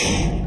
you